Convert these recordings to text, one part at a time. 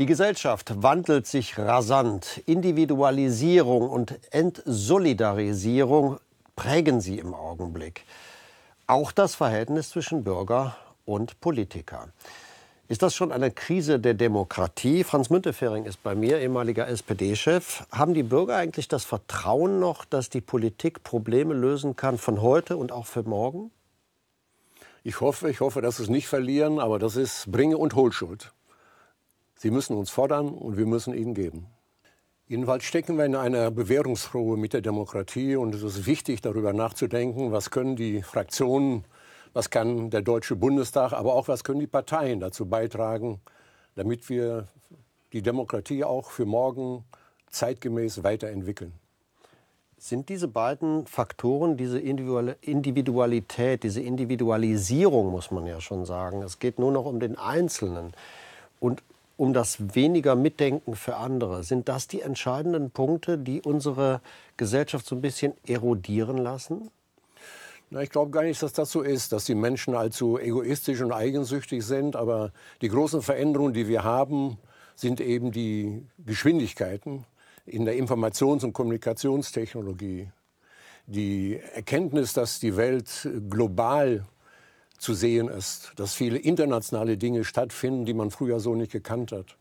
Die Gesellschaft wandelt sich rasant. Individualisierung und Entsolidarisierung prägen sie im Augenblick. Auch das Verhältnis zwischen Bürger und Politiker. Ist das schon eine Krise der Demokratie? Franz Müntefering ist bei mir, ehemaliger SPD-Chef. Haben die Bürger eigentlich das Vertrauen noch, dass die Politik Probleme lösen kann von heute und auch für morgen? Ich hoffe, ich hoffe, dass sie es nicht verlieren, aber das ist Bringe- und Hohlschuld. Sie müssen uns fordern und wir müssen ihnen geben. Jedenfalls stecken wir in einer Bewährungsprobe mit der Demokratie und es ist wichtig, darüber nachzudenken, was können die Fraktionen, was kann der Deutsche Bundestag, aber auch was können die Parteien dazu beitragen, damit wir die Demokratie auch für morgen zeitgemäß weiterentwickeln. Sind diese beiden Faktoren, diese Individualität, diese Individualisierung, muss man ja schon sagen, es geht nur noch um den Einzelnen und um das weniger Mitdenken für andere. Sind das die entscheidenden Punkte, die unsere Gesellschaft so ein bisschen erodieren lassen? Na, ich glaube gar nicht, dass das so ist, dass die Menschen allzu egoistisch und eigensüchtig sind. Aber die großen Veränderungen, die wir haben, sind eben die Geschwindigkeiten in der Informations- und Kommunikationstechnologie. Die Erkenntnis, dass die Welt global zu sehen ist, dass viele internationale Dinge stattfinden, die man früher so nicht gekannt hat,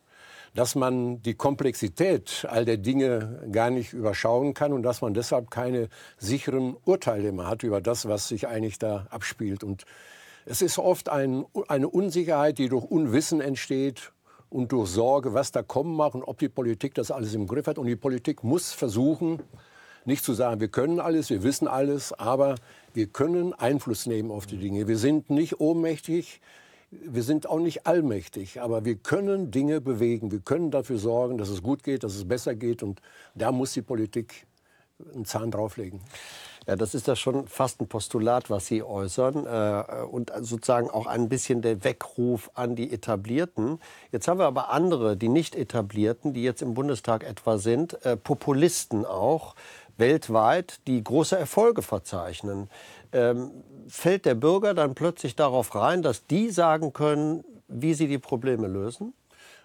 dass man die Komplexität all der Dinge gar nicht überschauen kann und dass man deshalb keine sicheren Urteile mehr hat über das, was sich eigentlich da abspielt. Und es ist oft ein, eine Unsicherheit, die durch Unwissen entsteht und durch Sorge, was da kommen mag und ob die Politik das alles im Griff hat. Und die Politik muss versuchen, nicht zu sagen, wir können alles, wir wissen alles, aber wir können Einfluss nehmen auf die Dinge. Wir sind nicht ohnmächtig, wir sind auch nicht allmächtig, aber wir können Dinge bewegen. Wir können dafür sorgen, dass es gut geht, dass es besser geht. Und da muss die Politik einen Zahn drauflegen. Ja, das ist ja schon fast ein Postulat, was Sie äußern äh, und sozusagen auch ein bisschen der Weckruf an die Etablierten. Jetzt haben wir aber andere, die nicht etablierten, die jetzt im Bundestag etwa sind, äh, Populisten auch, weltweit, die große Erfolge verzeichnen. Ähm, fällt der Bürger dann plötzlich darauf rein, dass die sagen können, wie sie die Probleme lösen?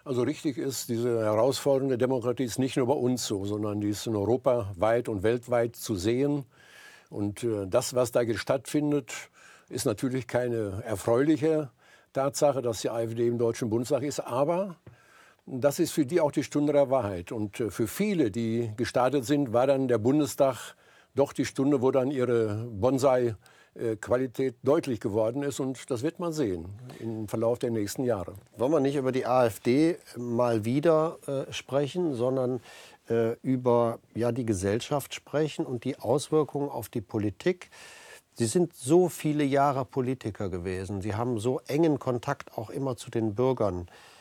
Also richtig ist, diese herausfordernde Demokratie ist nicht nur bei uns so, sondern die ist in Europa weit und weltweit zu sehen. Und äh, das, was da stattfindet, ist natürlich keine erfreuliche Tatsache, dass die AfD im Deutschen Bundestag ist. Aber das ist für die auch die Stunde der Wahrheit. Und äh, für viele, die gestartet sind, war dann der Bundestag doch die Stunde, wo dann ihre Bonsai-Qualität deutlich geworden ist. Und das wird man sehen im Verlauf der nächsten Jahre. Wollen wir nicht über die AfD mal wieder äh, sprechen, sondern äh, über ja, die Gesellschaft sprechen und die Auswirkungen auf die Politik? Sie sind so viele Jahre Politiker gewesen. Sie haben so engen Kontakt auch immer zu den Bürgern äh,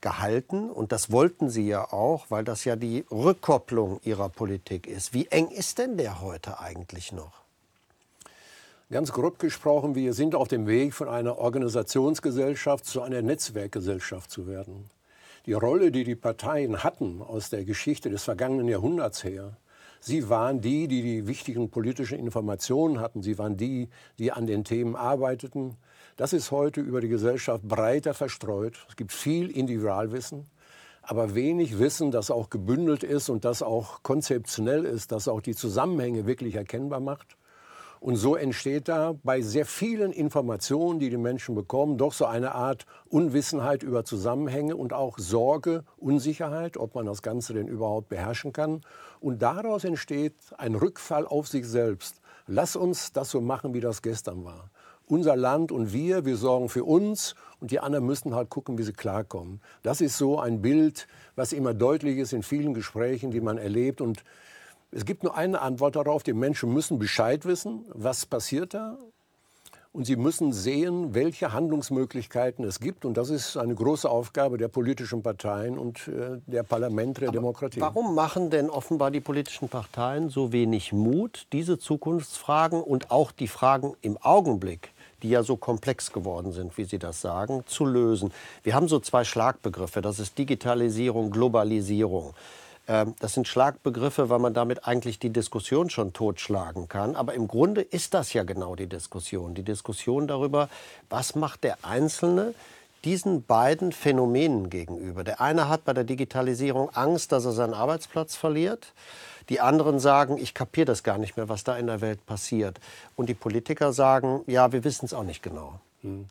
gehalten. Und das wollten Sie ja auch, weil das ja die Rückkopplung Ihrer Politik ist. Wie eng ist denn der heute eigentlich noch? Ganz grob gesprochen, wir sind auf dem Weg von einer Organisationsgesellschaft zu einer Netzwerkgesellschaft zu werden. Die Rolle, die die Parteien hatten aus der Geschichte des vergangenen Jahrhunderts her, Sie waren die, die die wichtigen politischen Informationen hatten. Sie waren die, die an den Themen arbeiteten. Das ist heute über die Gesellschaft breiter verstreut. Es gibt viel Individualwissen, aber wenig Wissen, das auch gebündelt ist und das auch konzeptionell ist, das auch die Zusammenhänge wirklich erkennbar macht. Und so entsteht da bei sehr vielen Informationen, die die Menschen bekommen, doch so eine Art Unwissenheit über Zusammenhänge und auch Sorge, Unsicherheit, ob man das Ganze denn überhaupt beherrschen kann. Und daraus entsteht ein Rückfall auf sich selbst. Lass uns das so machen, wie das gestern war unser Land und wir, wir sorgen für uns und die anderen müssen halt gucken, wie sie klarkommen. Das ist so ein Bild, was immer deutlich ist in vielen Gesprächen, die man erlebt. Und es gibt nur eine Antwort darauf, die Menschen müssen Bescheid wissen, was passiert da. Und sie müssen sehen, welche Handlungsmöglichkeiten es gibt. Und das ist eine große Aufgabe der politischen Parteien und äh, der Parlamente der Aber Demokratie. Warum machen denn offenbar die politischen Parteien so wenig Mut, diese Zukunftsfragen und auch die Fragen im Augenblick die ja so komplex geworden sind, wie Sie das sagen, zu lösen. Wir haben so zwei Schlagbegriffe, das ist Digitalisierung, Globalisierung. Ähm, das sind Schlagbegriffe, weil man damit eigentlich die Diskussion schon totschlagen kann. Aber im Grunde ist das ja genau die Diskussion. Die Diskussion darüber, was macht der Einzelne diesen beiden Phänomenen gegenüber. Der eine hat bei der Digitalisierung Angst, dass er seinen Arbeitsplatz verliert. Die anderen sagen, ich kapiere das gar nicht mehr, was da in der Welt passiert. Und die Politiker sagen, ja, wir wissen es auch nicht genau. Hm.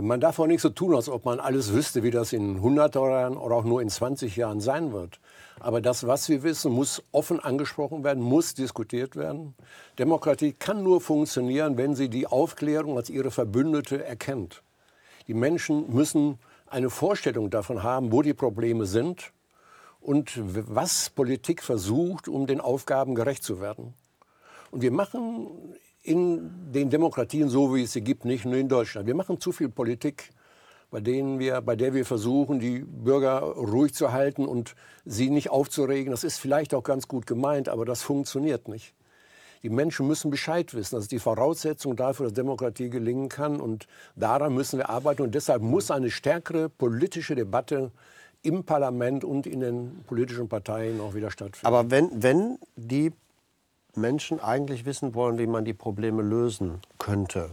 Man darf auch nicht so tun, als ob man alles wüsste, wie das in 100 Jahren oder auch nur in 20 Jahren sein wird. Aber das, was wir wissen, muss offen angesprochen werden, muss diskutiert werden. Demokratie kann nur funktionieren, wenn sie die Aufklärung als ihre Verbündete erkennt. Die Menschen müssen eine Vorstellung davon haben, wo die Probleme sind und was Politik versucht, um den Aufgaben gerecht zu werden. Und wir machen in den Demokratien, so wie es sie gibt, nicht nur in Deutschland, wir machen zu viel Politik bei, denen wir, bei der wir versuchen, die Bürger ruhig zu halten und sie nicht aufzuregen. Das ist vielleicht auch ganz gut gemeint, aber das funktioniert nicht. Die Menschen müssen Bescheid wissen. Das ist die Voraussetzung dafür, dass Demokratie gelingen kann. Und daran müssen wir arbeiten. Und deshalb muss eine stärkere politische Debatte im Parlament und in den politischen Parteien auch wieder stattfinden. Aber wenn, wenn die Menschen eigentlich wissen wollen, wie man die Probleme lösen könnte,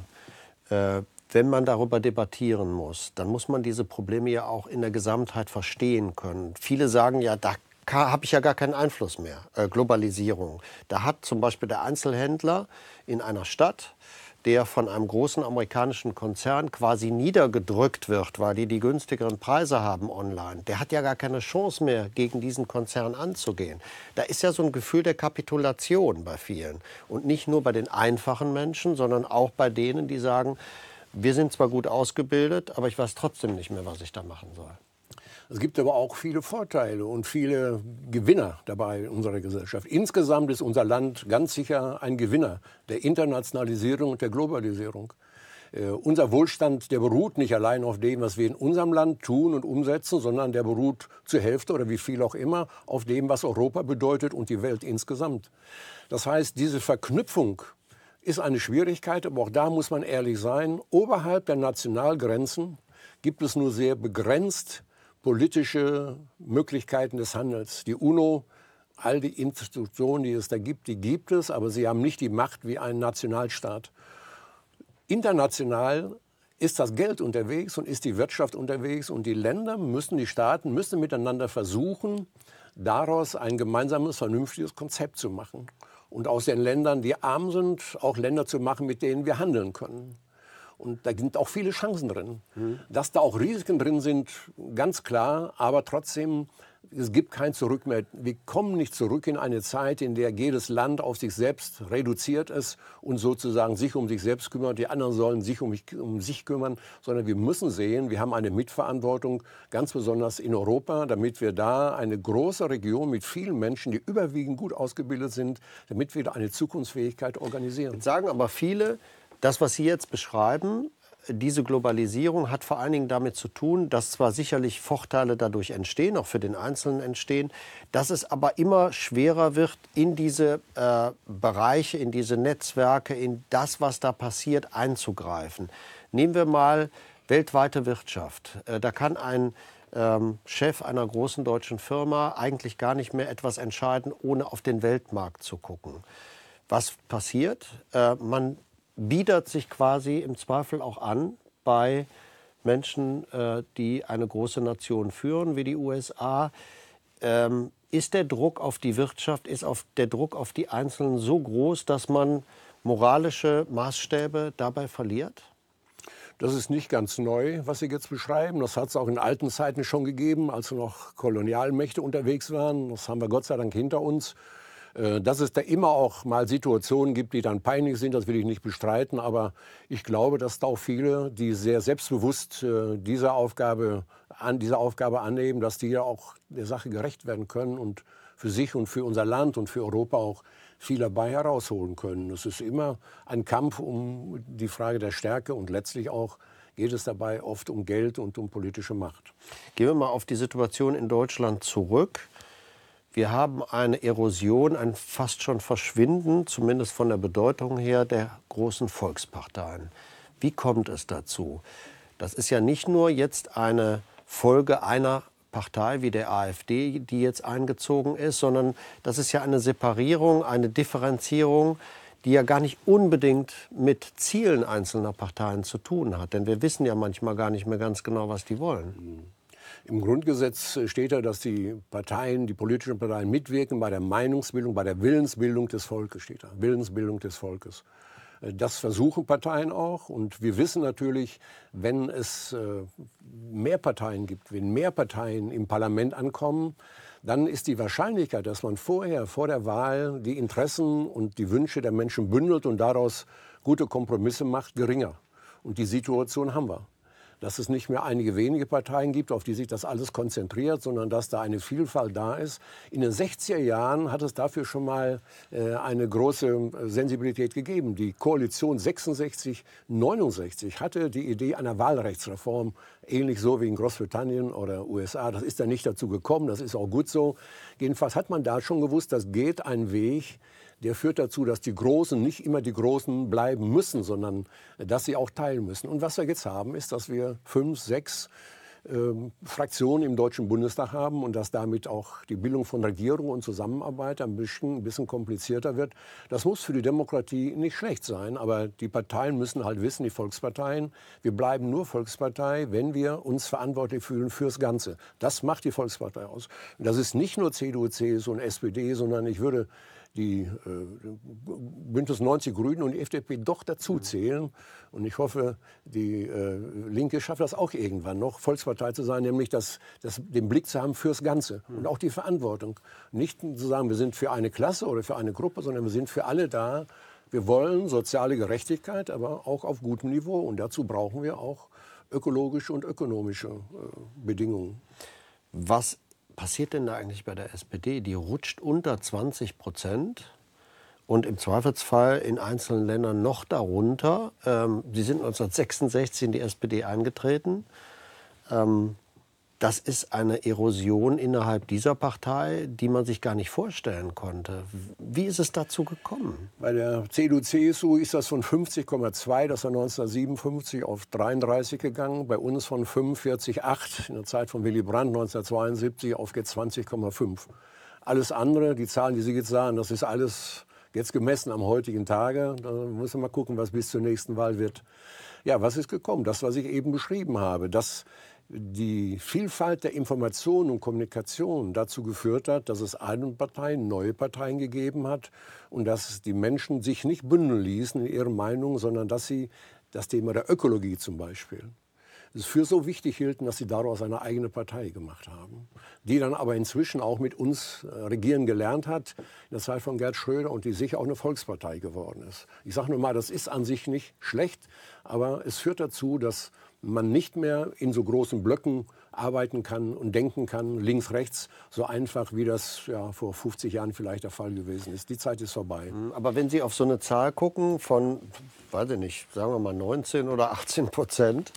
äh, wenn man darüber debattieren muss, dann muss man diese Probleme ja auch in der Gesamtheit verstehen können. Viele sagen ja, da habe ich ja gar keinen Einfluss mehr. Äh, Globalisierung. Da hat zum Beispiel der Einzelhändler in einer Stadt, der von einem großen amerikanischen Konzern quasi niedergedrückt wird, weil die die günstigeren Preise haben online, der hat ja gar keine Chance mehr, gegen diesen Konzern anzugehen. Da ist ja so ein Gefühl der Kapitulation bei vielen. Und nicht nur bei den einfachen Menschen, sondern auch bei denen, die sagen, wir sind zwar gut ausgebildet, aber ich weiß trotzdem nicht mehr, was ich da machen soll. Es gibt aber auch viele Vorteile und viele Gewinner dabei in unserer Gesellschaft. Insgesamt ist unser Land ganz sicher ein Gewinner der Internationalisierung und der Globalisierung. Uh, unser Wohlstand, der beruht nicht allein auf dem, was wir in unserem Land tun und umsetzen, sondern der beruht zur Hälfte oder wie viel auch immer auf dem, was Europa bedeutet und die Welt insgesamt. Das heißt, diese Verknüpfung ist eine Schwierigkeit, aber auch da muss man ehrlich sein. Oberhalb der Nationalgrenzen gibt es nur sehr begrenzt politische Möglichkeiten des Handels. Die UNO, all die Institutionen, die es da gibt, die gibt es, aber sie haben nicht die Macht wie ein Nationalstaat. International ist das Geld unterwegs und ist die Wirtschaft unterwegs und die Länder müssen, die Staaten müssen miteinander versuchen, daraus ein gemeinsames, vernünftiges Konzept zu machen und aus den Ländern, die arm sind, auch Länder zu machen, mit denen wir handeln können. Und da sind auch viele Chancen drin. Mhm. Dass da auch Risiken drin sind, ganz klar, aber trotzdem es gibt kein Zurück mehr. Wir kommen nicht zurück in eine Zeit, in der jedes Land auf sich selbst reduziert ist und sozusagen sich um sich selbst kümmert. Die anderen sollen sich um, mich, um sich kümmern, sondern wir müssen sehen, wir haben eine Mitverantwortung, ganz besonders in Europa, damit wir da eine große Region mit vielen Menschen, die überwiegend gut ausgebildet sind, damit wir da eine Zukunftsfähigkeit organisieren. Jetzt sagen aber viele, das, was Sie jetzt beschreiben, diese Globalisierung hat vor allen Dingen damit zu tun, dass zwar sicherlich Vorteile dadurch entstehen, auch für den Einzelnen entstehen, dass es aber immer schwerer wird, in diese äh, Bereiche, in diese Netzwerke, in das, was da passiert, einzugreifen. Nehmen wir mal weltweite Wirtschaft. Äh, da kann ein ähm, Chef einer großen deutschen Firma eigentlich gar nicht mehr etwas entscheiden, ohne auf den Weltmarkt zu gucken. Was passiert? Äh, man bietet sich quasi im Zweifel auch an bei Menschen, äh, die eine große Nation führen, wie die USA. Ähm, ist der Druck auf die Wirtschaft, ist auf der Druck auf die Einzelnen so groß, dass man moralische Maßstäbe dabei verliert? Das ist nicht ganz neu, was Sie jetzt beschreiben. Das hat es auch in alten Zeiten schon gegeben, als noch Kolonialmächte unterwegs waren. Das haben wir Gott sei Dank hinter uns. Äh, dass es da immer auch mal Situationen gibt, die dann peinlich sind, das will ich nicht bestreiten. Aber ich glaube, dass da auch viele, die sehr selbstbewusst äh, diese Aufgabe, an, diese Aufgabe annehmen, dass die ja auch der Sache gerecht werden können und für sich und für unser Land und für Europa auch viel dabei herausholen können. Es ist immer ein Kampf um die Frage der Stärke und letztlich auch geht es dabei oft um Geld und um politische Macht. Gehen wir mal auf die Situation in Deutschland zurück. Wir haben eine Erosion, ein fast schon Verschwinden, zumindest von der Bedeutung her, der großen Volksparteien. Wie kommt es dazu? Das ist ja nicht nur jetzt eine Folge einer Partei wie der AfD, die jetzt eingezogen ist, sondern das ist ja eine Separierung, eine Differenzierung, die ja gar nicht unbedingt mit Zielen einzelner Parteien zu tun hat. Denn wir wissen ja manchmal gar nicht mehr ganz genau, was die wollen. Im Grundgesetz steht ja, dass die Parteien, die politischen Parteien mitwirken bei der Meinungsbildung, bei der Willensbildung des Volkes, steht da. Willensbildung des Volkes. Äh, das versuchen Parteien auch. Und wir wissen natürlich, wenn es äh, mehr Parteien gibt, wenn mehr Parteien im Parlament ankommen, dann ist die Wahrscheinlichkeit, dass man vorher, vor der Wahl, die Interessen und die Wünsche der Menschen bündelt und daraus gute Kompromisse macht, geringer. Und die Situation haben wir dass es nicht mehr einige wenige Parteien gibt, auf die sich das alles konzentriert, sondern dass da eine Vielfalt da ist. In den 60er Jahren hat es dafür schon mal äh, eine große äh, Sensibilität gegeben. Die Koalition 66, 69 hatte die Idee einer Wahlrechtsreform, ähnlich so wie in Großbritannien oder USA. Das ist dann nicht dazu gekommen, das ist auch gut so. Jedenfalls hat man da schon gewusst, das geht ein Weg, der führt dazu, dass die Großen nicht immer die Großen bleiben müssen, sondern dass sie auch teilen müssen. Und was wir jetzt haben, ist, dass wir fünf, sechs ähm, Fraktionen im Deutschen Bundestag haben und dass damit auch die Bildung von Regierung und Zusammenarbeit ein bisschen, ein bisschen komplizierter wird. Das muss für die Demokratie nicht schlecht sein, aber die Parteien müssen halt wissen, die Volksparteien, wir bleiben nur Volkspartei, wenn wir uns verantwortlich fühlen fürs Ganze. Das macht die Volkspartei aus. Und das ist nicht nur CDU, CSU und SPD, sondern ich würde die äh, Bündnis 90 Grünen und die FDP doch dazu zählen. Und ich hoffe, die äh, Linke schafft das auch irgendwann noch, Volkspartei zu sein, nämlich das, das, den Blick zu haben fürs Ganze und auch die Verantwortung. Nicht zu sagen, wir sind für eine Klasse oder für eine Gruppe, sondern wir sind für alle da. Wir wollen soziale Gerechtigkeit, aber auch auf gutem Niveau. Und dazu brauchen wir auch ökologische und ökonomische äh, Bedingungen. Was passiert denn da eigentlich bei der SPD? Die rutscht unter 20 Prozent und im Zweifelsfall in einzelnen Ländern noch darunter. Ähm, Sie sind 1966 in die SPD eingetreten. Ähm, das ist eine Erosion innerhalb dieser Partei, die man sich gar nicht vorstellen konnte. Wie ist es dazu gekommen? Bei der CDU-CSU ist das von 50,2, das war 1957, auf 33 gegangen. Bei uns von 45,8 in der Zeit von Willy Brandt 1972 auf jetzt 20,5. Alles andere, die Zahlen, die Sie jetzt sagen, das ist alles jetzt gemessen am heutigen Tage. Da muss man mal gucken, was bis zur nächsten Wahl wird. Ja, was ist gekommen? Das, was ich eben beschrieben habe. Das die Vielfalt der Information und Kommunikation dazu geführt hat, dass es eine Partei neue Parteien gegeben hat und dass die Menschen sich nicht bündeln ließen in ihren Meinungen, sondern dass sie das Thema der Ökologie zum Beispiel für so wichtig hielten, dass sie daraus eine eigene Partei gemacht haben, die dann aber inzwischen auch mit uns äh, regieren gelernt hat, in der Zeit von Gerd Schröder und die sicher auch eine Volkspartei geworden ist. Ich sage nur mal, das ist an sich nicht schlecht, aber es führt dazu, dass man nicht mehr in so großen Blöcken arbeiten kann und denken kann, links, rechts, so einfach, wie das ja, vor 50 Jahren vielleicht der Fall gewesen ist. Die Zeit ist vorbei. Mhm, aber wenn Sie auf so eine Zahl gucken von, weiß ich nicht, sagen wir mal 19 oder 18 Prozent,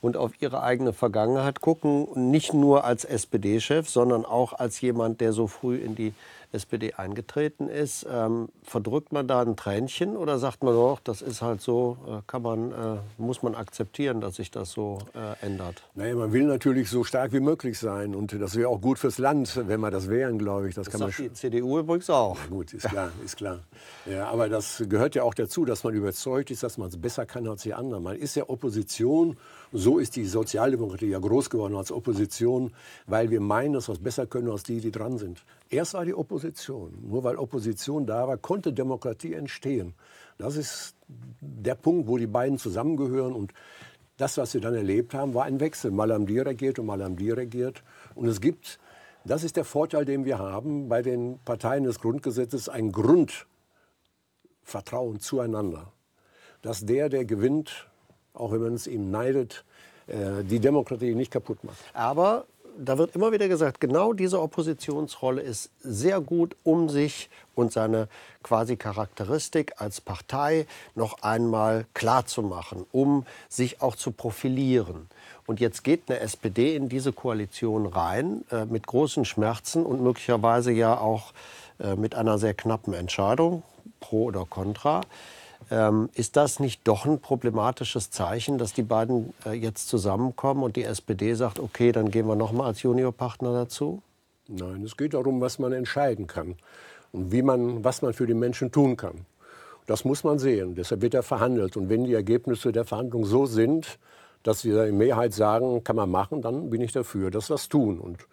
und auf ihre eigene Vergangenheit gucken, nicht nur als SPD-Chef, sondern auch als jemand, der so früh in die SPD eingetreten ist. Ähm, verdrückt man da ein Tränchen oder sagt man doch, das ist halt so, äh, kann man, äh, muss man akzeptieren, dass sich das so äh, ändert? Naja, man will natürlich so stark wie möglich sein und das wäre auch gut fürs Land, wenn wir das wären, glaube ich. Das, das kann sagt man die CDU übrigens auch. Ja, gut, ist klar, ist klar. Ja, aber das gehört ja auch dazu, dass man überzeugt ist, dass man es besser kann als die anderen. Man ist ja Opposition, so ist die Sozialdemokratie ja groß geworden als Opposition, weil wir meinen, dass wir es besser können als die, die dran sind. Erst war die Opposition. Nur weil Opposition da war, konnte Demokratie entstehen. Das ist der Punkt, wo die beiden zusammengehören. Und das, was wir dann erlebt haben, war ein Wechsel. Mal haben die regiert und mal haben die regiert. Und es gibt, das ist der Vorteil, den wir haben, bei den Parteien des Grundgesetzes ein Grundvertrauen zueinander. Dass der, der gewinnt, auch wenn man es ihm neidet, äh, die Demokratie nicht kaputt macht. Aber da wird immer wieder gesagt, genau diese Oppositionsrolle ist sehr gut, um sich und seine quasi Charakteristik als Partei noch einmal klar zu machen, um sich auch zu profilieren. Und jetzt geht eine SPD in diese Koalition rein äh, mit großen Schmerzen und möglicherweise ja auch äh, mit einer sehr knappen Entscheidung, pro oder contra. Ähm, ist das nicht doch ein problematisches Zeichen, dass die beiden äh, jetzt zusammenkommen und die SPD sagt, okay, dann gehen wir noch mal als Juniorpartner dazu? Nein, es geht darum, was man entscheiden kann und wie man, was man für die Menschen tun kann. Das muss man sehen. Deshalb wird er verhandelt. Und wenn die Ergebnisse der Verhandlungen so sind, dass wir in Mehrheit sagen, kann man machen, dann bin ich dafür, dass wir es tun. Und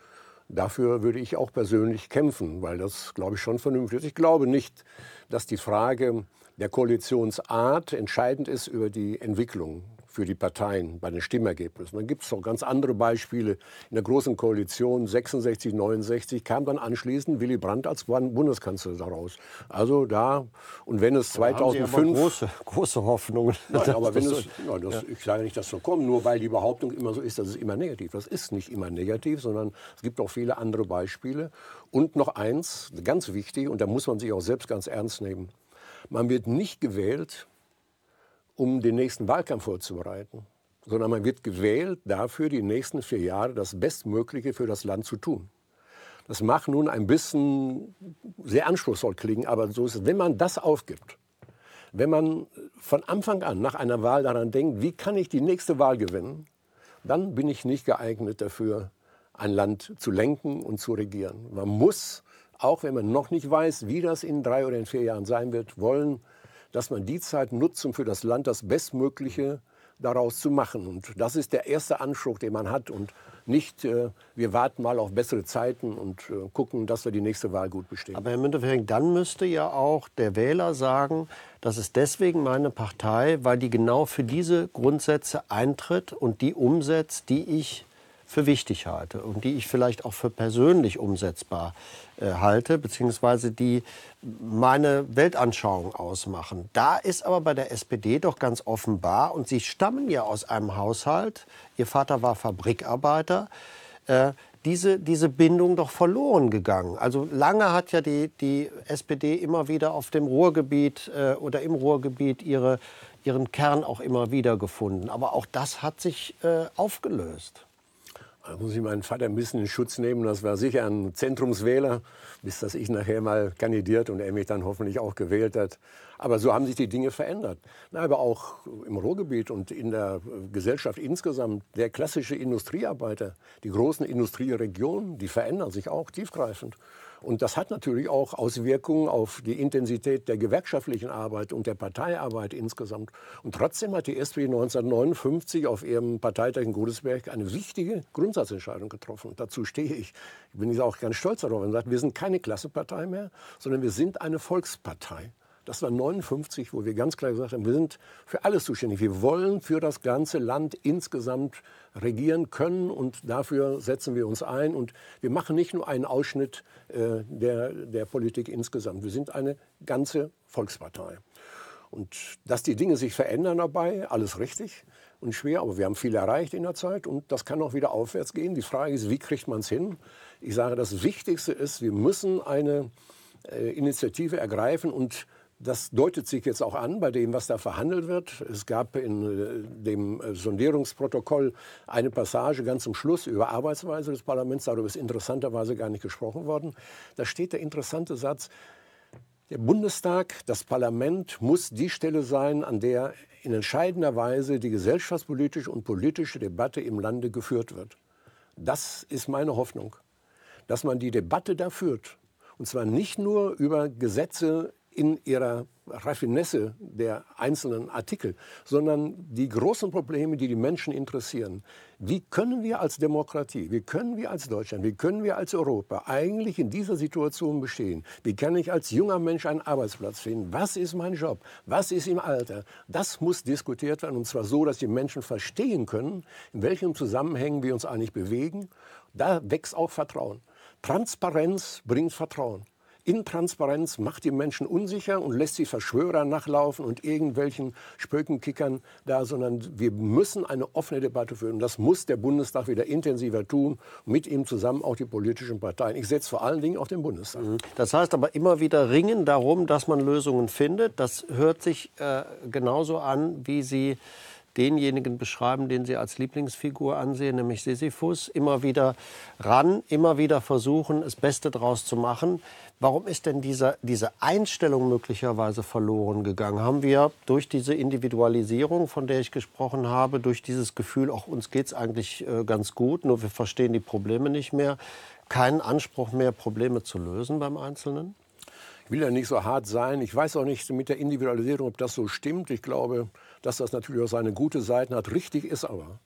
dafür würde ich auch persönlich kämpfen, weil das, glaube ich, schon vernünftig ist. Ich glaube nicht, dass die Frage der Koalitionsart entscheidend ist über die Entwicklung für die Parteien bei den Stimmergebnissen. Dann gibt es auch ganz andere Beispiele. In der Großen Koalition 66, 69 kam dann anschließend Willy Brandt als Bundeskanzler daraus. Also da, und wenn es 2005... große, große Hoffnungen. Nein, aber wenn es, ja, das, ja. ich sage nicht, dass so kommt, nur weil die Behauptung immer so ist, dass es immer negativ. Das ist nicht immer negativ, sondern es gibt auch viele andere Beispiele. Und noch eins, ganz wichtig, und da muss man sich auch selbst ganz ernst nehmen. Man wird nicht gewählt, um den nächsten Wahlkampf vorzubereiten, sondern man wird gewählt dafür, die nächsten vier Jahre das Bestmögliche für das Land zu tun. Das mag nun ein bisschen sehr anspruchsvoll klingen, aber so ist es. Wenn man das aufgibt, wenn man von Anfang an nach einer Wahl daran denkt, wie kann ich die nächste Wahl gewinnen, dann bin ich nicht geeignet dafür, ein Land zu lenken und zu regieren. Man muss, auch wenn man noch nicht weiß, wie das in drei oder in vier Jahren sein wird, wollen, dass man die Zeit nutzt, um für das Land das Bestmögliche daraus zu machen. Und das ist der erste Anspruch, den man hat. Und nicht, äh, wir warten mal auf bessere Zeiten und äh, gucken, dass wir die nächste Wahl gut bestehen. Aber Herr Müntefering, dann müsste ja auch der Wähler sagen, das ist deswegen meine Partei, weil die genau für diese Grundsätze eintritt und die umsetzt, die ich für wichtig halte und die ich vielleicht auch für persönlich umsetzbar äh, halte, beziehungsweise die meine Weltanschauung ausmachen. Da ist aber bei der SPD doch ganz offenbar, und Sie stammen ja aus einem Haushalt, Ihr Vater war Fabrikarbeiter, äh, diese, diese Bindung doch verloren gegangen. Also lange hat ja die, die SPD immer wieder auf dem Ruhrgebiet äh, oder im Ruhrgebiet ihre, ihren Kern auch immer wieder gefunden. Aber auch das hat sich äh, aufgelöst. Da muss ich meinen Vater ein bisschen in Schutz nehmen. Das war sicher ein Zentrumswähler, bis dass ich nachher mal kandidiert und er mich dann hoffentlich auch gewählt hat. Aber so haben sich die Dinge verändert. Na, aber auch im Ruhrgebiet und in der Gesellschaft insgesamt. Der klassische Industriearbeiter, die großen Industrieregionen, die verändern sich auch tiefgreifend. Und das hat natürlich auch Auswirkungen auf die Intensität der gewerkschaftlichen Arbeit und der Parteiarbeit insgesamt. Und trotzdem hat die SPD 1959 auf ihrem Parteitag in Godesberg eine wichtige Grundsatzentscheidung getroffen. Und dazu stehe ich. Ich bin auch ganz stolz darauf und sagt, wir sind keine Klassenpartei mehr, sondern wir sind eine Volkspartei. Das war 59, wo wir ganz klar gesagt haben, wir sind für alles zuständig. Wir wollen für das ganze Land insgesamt regieren können und dafür setzen wir uns ein. Und wir machen nicht nur einen Ausschnitt äh, der, der Politik insgesamt. Wir sind eine ganze Volkspartei. Und dass die Dinge sich verändern dabei, alles richtig und schwer, aber wir haben viel erreicht in der Zeit und das kann auch wieder aufwärts gehen. Die Frage ist, wie kriegt man es hin? Ich sage, das Wichtigste ist, wir müssen eine äh, Initiative ergreifen und das deutet sich jetzt auch an bei dem, was da verhandelt wird. Es gab in äh, dem äh, Sondierungsprotokoll eine Passage ganz zum Schluss über Arbeitsweise des Parlaments. Darüber ist interessanterweise gar nicht gesprochen worden. Da steht der interessante Satz, der Bundestag, das Parlament muss die Stelle sein, an der in entscheidender Weise die gesellschaftspolitische und politische Debatte im Lande geführt wird. Das ist meine Hoffnung, dass man die Debatte da führt. Und zwar nicht nur über Gesetze in ihrer Raffinesse der einzelnen Artikel, sondern die großen Probleme, die die Menschen interessieren. Wie können wir als Demokratie, wie können wir als Deutschland, wie können wir als Europa eigentlich in dieser Situation bestehen? Wie kann ich als junger Mensch einen Arbeitsplatz finden? Was ist mein Job? Was ist im Alter? Das muss diskutiert werden und zwar so, dass die Menschen verstehen können, in welchen Zusammenhängen wir uns eigentlich bewegen. Da wächst auch Vertrauen. Transparenz bringt Vertrauen. Intransparenz macht die Menschen unsicher und lässt sie Verschwörer nachlaufen und irgendwelchen Spökenkickern da, sondern wir müssen eine offene Debatte führen. Das muss der Bundestag wieder intensiver tun, mit ihm zusammen auch die politischen Parteien. Ich setze vor allen Dingen auch den Bundestag. Mhm. Das heißt aber immer wieder ringen darum, dass man Lösungen findet. Das hört sich äh, genauso an, wie Sie denjenigen beschreiben, den Sie als Lieblingsfigur ansehen, nämlich Sisyphus. Immer wieder ran, immer wieder versuchen, das Beste daraus zu machen. Warum ist denn diese, diese Einstellung möglicherweise verloren gegangen? Haben wir durch diese Individualisierung, von der ich gesprochen habe, durch dieses Gefühl, auch uns geht es eigentlich äh, ganz gut, nur wir verstehen die Probleme nicht mehr, keinen Anspruch mehr, Probleme zu lösen beim Einzelnen? ich will ja nicht so hart sein. Ich weiß auch nicht mit der Individualisierung, ob das so stimmt. Ich glaube, dass das natürlich auch seine gute Seiten hat. Richtig ist aber,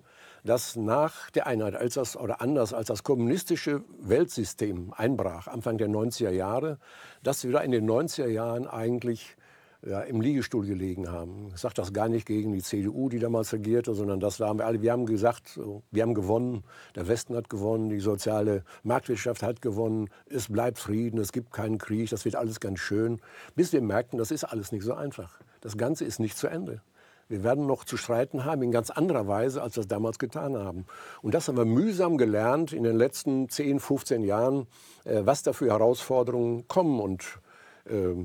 dass nach der Einheit, als das, oder anders als das kommunistische Weltsystem einbrach, Anfang der 90er Jahre, dass wir da in den 90er Jahren eigentlich ja, im Liegestuhl gelegen haben. Ich sage das gar nicht gegen die CDU, die damals regierte, sondern das waren wir alle. Wir haben gesagt, wir haben gewonnen, der Westen hat gewonnen, die soziale Marktwirtschaft hat gewonnen, es bleibt Frieden, es gibt keinen Krieg, das wird alles ganz schön. Bis wir merkten, das ist alles nicht so einfach. Das Ganze ist nicht zu Ende. Wir werden noch zu streiten haben in ganz anderer Weise, als wir es damals getan haben. Und das haben wir mühsam gelernt in den letzten 10, 15 Jahren, äh, was da für Herausforderungen kommen. Und äh,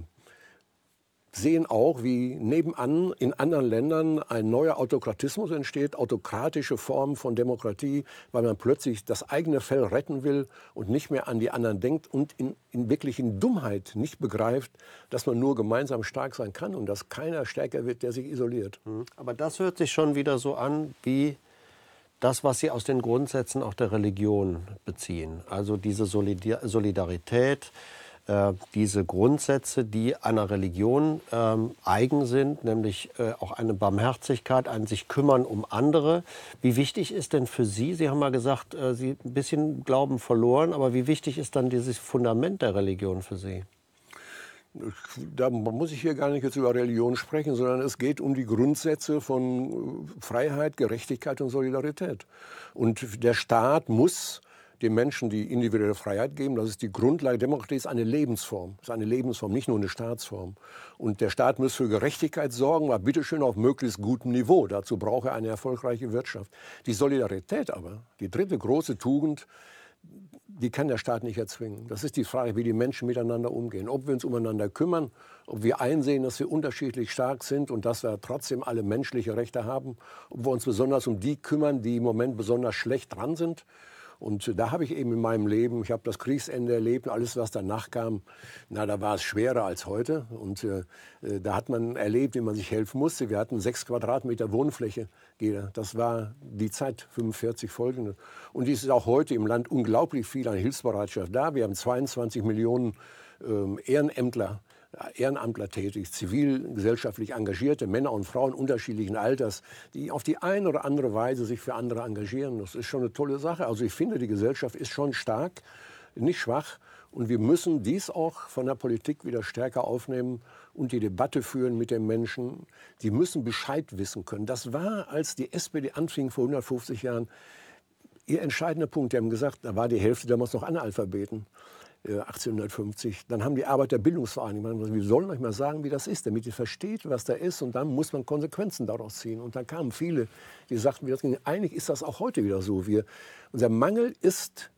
sehen auch, wie nebenan in anderen Ländern ein neuer Autokratismus entsteht, autokratische Formen von Demokratie, weil man plötzlich das eigene Fell retten will und nicht mehr an die anderen denkt und in, in wirklichen Dummheit nicht begreift, dass man nur gemeinsam stark sein kann und dass keiner stärker wird, der sich isoliert. Mhm. Aber das hört sich schon wieder so an wie das, was Sie aus den Grundsätzen auch der Religion beziehen. Also diese Solidarität, diese Grundsätze, die einer Religion ähm, eigen sind, nämlich äh, auch eine Barmherzigkeit, ein sich kümmern um andere. Wie wichtig ist denn für Sie, Sie haben mal gesagt, äh, Sie ein bisschen Glauben verloren, aber wie wichtig ist dann dieses Fundament der Religion für Sie? Da muss ich hier gar nicht jetzt über Religion sprechen, sondern es geht um die Grundsätze von äh, Freiheit, Gerechtigkeit und Solidarität. Und der Staat muss den Menschen die individuelle Freiheit geben. Das ist die Grundlage. Demokratie ist eine Lebensform. ist eine Lebensform, nicht nur eine Staatsform. Und der Staat muss für Gerechtigkeit sorgen, aber bitteschön auf möglichst gutem Niveau. Dazu braucht er eine erfolgreiche Wirtschaft. Die Solidarität aber, die dritte große Tugend, die kann der Staat nicht erzwingen. Das ist die Frage, wie die Menschen miteinander umgehen. Ob wir uns umeinander kümmern, ob wir einsehen, dass wir unterschiedlich stark sind und dass wir trotzdem alle menschliche Rechte haben, ob wir uns besonders um die kümmern, die im Moment besonders schlecht dran sind und da habe ich eben in meinem Leben, ich habe das Kriegsende erlebt, alles, was danach kam, na, da war es schwerer als heute. Und äh, äh, da hat man erlebt, wie man sich helfen musste. Wir hatten sechs Quadratmeter Wohnfläche. Das war die Zeit 45 folgende. Und dies ist auch heute im Land unglaublich viel an Hilfsbereitschaft da. Wir haben 22 Millionen ähm, Ehrenämtler Ehrenamtler tätig, zivilgesellschaftlich engagierte Männer und Frauen unterschiedlichen Alters, die auf die eine oder andere Weise sich für andere engagieren. Das ist schon eine tolle Sache. Also ich finde, die Gesellschaft ist schon stark, nicht schwach. Und wir müssen dies auch von der Politik wieder stärker aufnehmen und die Debatte führen mit den Menschen. Die müssen Bescheid wissen können. Das war, als die SPD anfing vor 150 Jahren, ihr entscheidender Punkt. Die haben gesagt, da war die Hälfte damals noch Analphabeten. 1850. Äh, dann haben die Arbeiterbildungsvereinigungen gesagt, wir sollen euch mal sagen, wie das ist, damit ihr versteht, was da ist. Und dann muss man Konsequenzen daraus ziehen. Und dann kamen viele, die sagten, eigentlich ist das auch heute wieder so. Wir, unser Mangel ist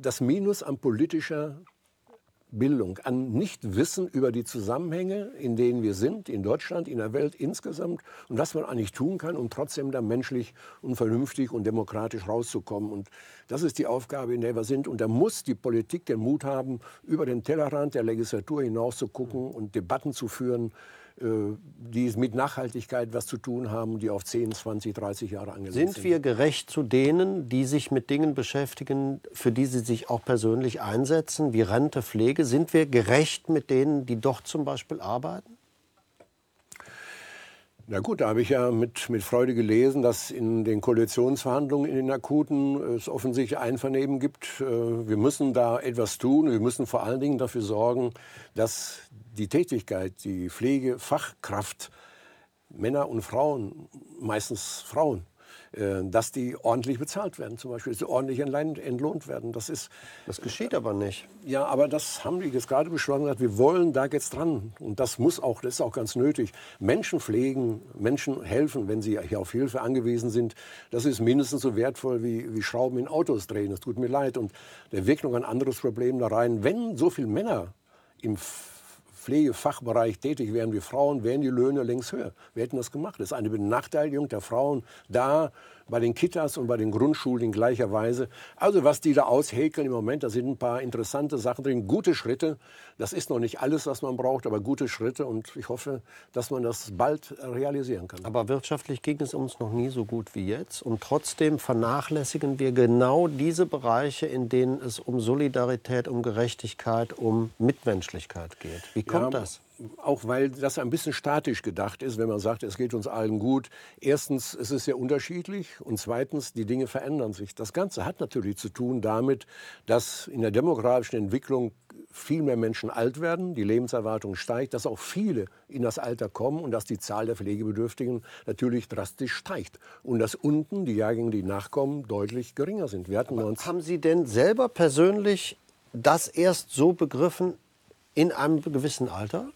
das Minus an politischer Bildung, an Nichtwissen über die Zusammenhänge, in denen wir sind, in Deutschland, in der Welt insgesamt und was man eigentlich tun kann, um trotzdem da menschlich und vernünftig und demokratisch rauszukommen. Und das ist die Aufgabe, in der wir sind. Und da muss die Politik den Mut haben, über den Tellerrand der Legislatur hinaus zu gucken und Debatten zu führen, die mit Nachhaltigkeit was zu tun haben, die auf 10, 20, 30 Jahre angelegt sind. Sind wir gerecht zu denen, die sich mit Dingen beschäftigen, für die sie sich auch persönlich einsetzen, wie Rente, Pflege? Sind wir gerecht mit denen, die doch zum Beispiel arbeiten? Na gut, da habe ich ja mit, mit Freude gelesen, dass in den Koalitionsverhandlungen in den Akuten es offensichtlich Einvernehmen gibt. Äh, wir müssen da etwas tun. Wir müssen vor allen Dingen dafür sorgen, dass die Tätigkeit, die Pflegefachkraft, Männer und Frauen, meistens Frauen, äh, dass die ordentlich bezahlt werden, zum Beispiel, dass sie ordentlich entlohnt werden. Das, ist, das geschieht aber nicht. Ja, aber das haben die jetzt gerade beschlossen, wir wollen da jetzt dran. Und das muss auch, das ist auch ganz nötig. Menschen pflegen, Menschen helfen, wenn sie hier auf Hilfe angewiesen sind. Das ist mindestens so wertvoll wie, wie Schrauben in Autos drehen. Das tut mir leid. Und der wirkt noch ein anderes Problem da rein. Wenn so viele Männer im Pflegefachbereich tätig wären wie Frauen, wären die Löhne längst höher. Wir hätten das gemacht. Das ist eine Benachteiligung der Frauen, da bei den Kitas und bei den Grundschulen in gleicher Weise. Also was die da aushäkeln im Moment, da sind ein paar interessante Sachen drin, gute Schritte. Das ist noch nicht alles, was man braucht, aber gute Schritte und ich hoffe, dass man das bald realisieren kann. Aber wirtschaftlich ging es uns noch nie so gut wie jetzt und trotzdem vernachlässigen wir genau diese Bereiche, in denen es um Solidarität, um Gerechtigkeit, um Mitmenschlichkeit geht. Wie kommt ja, das? Auch weil das ein bisschen statisch gedacht ist, wenn man sagt, es geht uns allen gut. Erstens, es ist sehr unterschiedlich und zweitens, die Dinge verändern sich. Das Ganze hat natürlich zu tun damit, dass in der demografischen Entwicklung viel mehr Menschen alt werden, die Lebenserwartung steigt, dass auch viele in das Alter kommen und dass die Zahl der Pflegebedürftigen natürlich drastisch steigt und dass unten die Jahrgänge, die nachkommen, deutlich geringer sind. Wir hatten uns haben Sie denn selber persönlich das erst so begriffen in einem gewissen Alter?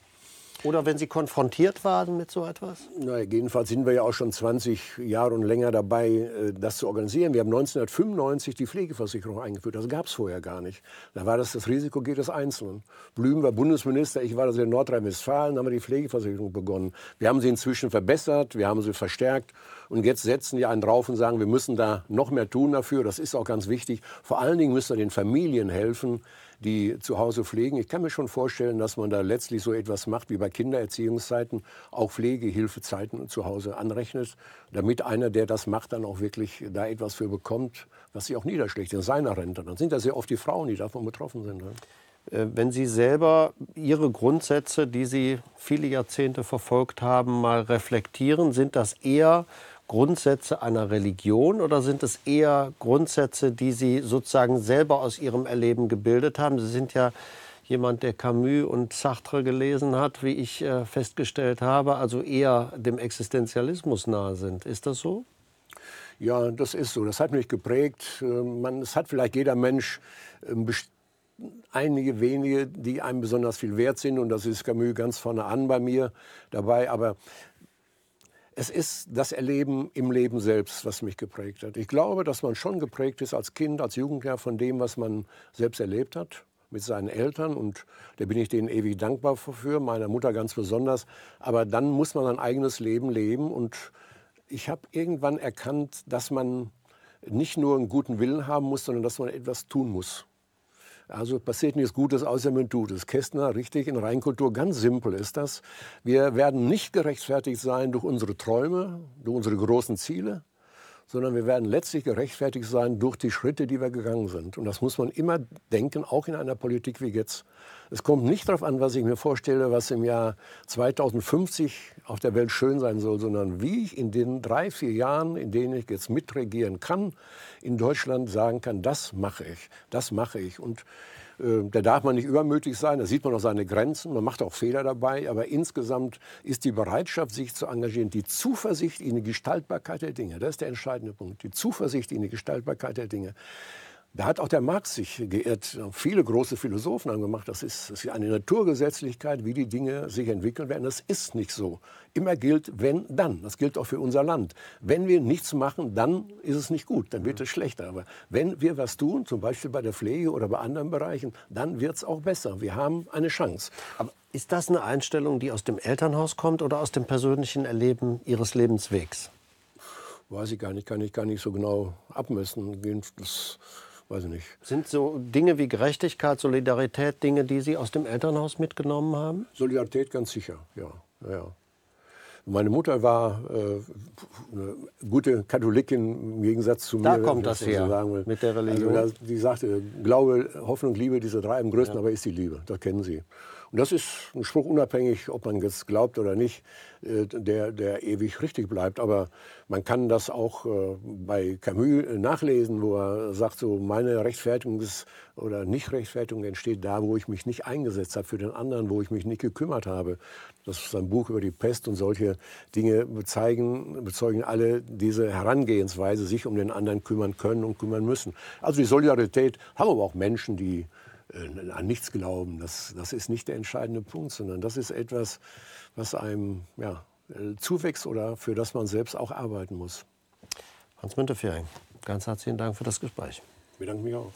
Oder wenn Sie konfrontiert waren mit so etwas? Na, jedenfalls sind wir ja auch schon 20 Jahre und länger dabei, äh, das zu organisieren. Wir haben 1995 die Pflegeversicherung eingeführt. Das gab es vorher gar nicht. Da war das das Risiko jedes Einzelnen. Blüm war Bundesminister, ich war das in Nordrhein-Westfalen, haben wir die Pflegeversicherung begonnen. Wir haben sie inzwischen verbessert, wir haben sie verstärkt. Und jetzt setzen die einen drauf und sagen, wir müssen da noch mehr tun dafür. Das ist auch ganz wichtig. Vor allen Dingen müssen wir den Familien helfen, die zu Hause pflegen. Ich kann mir schon vorstellen, dass man da letztlich so etwas macht wie bei Kindererziehungszeiten, auch Pflegehilfezeiten zu Hause anrechnet, damit einer, der das macht, dann auch wirklich da etwas für bekommt, was sich auch niederschlägt in seiner Rente. Dann sind das sehr oft die Frauen, die davon betroffen sind. Ne? Äh, wenn Sie selber Ihre Grundsätze, die Sie viele Jahrzehnte verfolgt haben, mal reflektieren, sind das eher Grundsätze einer Religion oder sind es eher Grundsätze, die Sie sozusagen selber aus Ihrem Erleben gebildet haben? Sie sind ja jemand, der Camus und Sartre gelesen hat, wie ich äh, festgestellt habe, also eher dem Existenzialismus nahe sind. Ist das so? Ja, das ist so. Das hat mich geprägt. Äh, man, es hat vielleicht jeder Mensch ähm, einige wenige, die einem besonders viel wert sind. Und das ist Camus ganz vorne an bei mir dabei. Aber es ist das Erleben im Leben selbst, was mich geprägt hat. Ich glaube, dass man schon geprägt ist als Kind, als Jugendlicher von dem, was man selbst erlebt hat mit seinen Eltern und da bin ich denen ewig dankbar für, meiner Mutter ganz besonders. Aber dann muss man sein eigenes Leben leben und ich habe irgendwann erkannt, dass man nicht nur einen guten Willen haben muss, sondern dass man etwas tun muss. Also passiert nichts Gutes, außer man tut es. Kästner, richtig, in Reinkultur, ganz simpel ist das. Wir werden nicht gerechtfertigt sein durch unsere Träume, durch unsere großen Ziele, sondern wir werden letztlich gerechtfertigt sein durch die Schritte, die wir gegangen sind. Und das muss man immer denken, auch in einer Politik wie jetzt. Es kommt nicht darauf an, was ich mir vorstelle, was im Jahr 2050 auf der Welt schön sein soll, sondern wie ich in den drei, vier Jahren, in denen ich jetzt mitregieren kann, in Deutschland sagen kann, das mache ich, das mache ich. Und da darf man nicht übermütig sein, da sieht man auch seine Grenzen, man macht auch Fehler dabei, aber insgesamt ist die Bereitschaft, sich zu engagieren, die Zuversicht in die Gestaltbarkeit der Dinge, das ist der entscheidende Punkt, die Zuversicht in die Gestaltbarkeit der Dinge. Da hat auch der Marx sich geirrt. Viele große Philosophen haben gemacht, das ist, das ist eine Naturgesetzlichkeit, wie die Dinge sich entwickeln werden. Das ist nicht so. Immer gilt, wenn, dann. Das gilt auch für unser Land. Wenn wir nichts machen, dann ist es nicht gut, dann wird es schlechter. Aber wenn wir was tun, zum Beispiel bei der Pflege oder bei anderen Bereichen, dann wird es auch besser. Wir haben eine Chance. Aber ist das eine Einstellung, die aus dem Elternhaus kommt oder aus dem persönlichen Erleben Ihres Lebenswegs? Weiß ich gar nicht, kann ich gar nicht so genau abmessen. Das weiß ich nicht. Sind so Dinge wie Gerechtigkeit, Solidarität Dinge, die Sie aus dem Elternhaus mitgenommen haben? Solidarität ganz sicher, ja. ja. Meine Mutter war äh, eine gute Katholikin im Gegensatz zu da mir. Da kommt das her, so mit der Religion. Also, die sagte, Glaube, Hoffnung, Liebe, diese drei im größten, ja. aber ist die Liebe. Das kennen Sie. Und das ist ein Spruch unabhängig, ob man jetzt glaubt oder nicht, äh, der, der ewig richtig bleibt. Aber man kann das auch äh, bei Camus nachlesen, wo er sagt, so meine Rechtfertigung ist, oder Nichtrechtfertigung entsteht da, wo ich mich nicht eingesetzt habe für den anderen, wo ich mich nicht gekümmert habe. Das ist ein Buch über die Pest und solche Dinge bezeigen, bezeugen alle diese Herangehensweise, sich um den anderen kümmern können und kümmern müssen. Also die Solidarität haben aber auch Menschen, die äh, an nichts glauben. Das, das ist nicht der entscheidende Punkt, sondern das ist etwas, was einem ja, äh, zuwächst oder für das man selbst auch arbeiten muss. Hans Müntefering, ganz herzlichen Dank für das Gespräch. Ich bedanke mich auch.